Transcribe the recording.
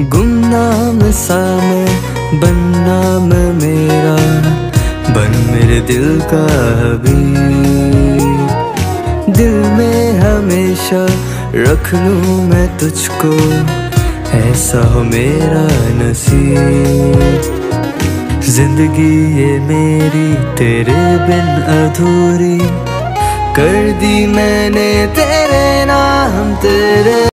गुमनाम सा मैं बननाम मेरा, बन मेरे दिल का भी दिल में हमेशा रख लूँ मैं तुझको, ऐसा हो मेरा नसीब। ज़िंदगी ये मेरी, तेरे बिन अधूरी। कर दी मैंने तेरे नाम, तेरे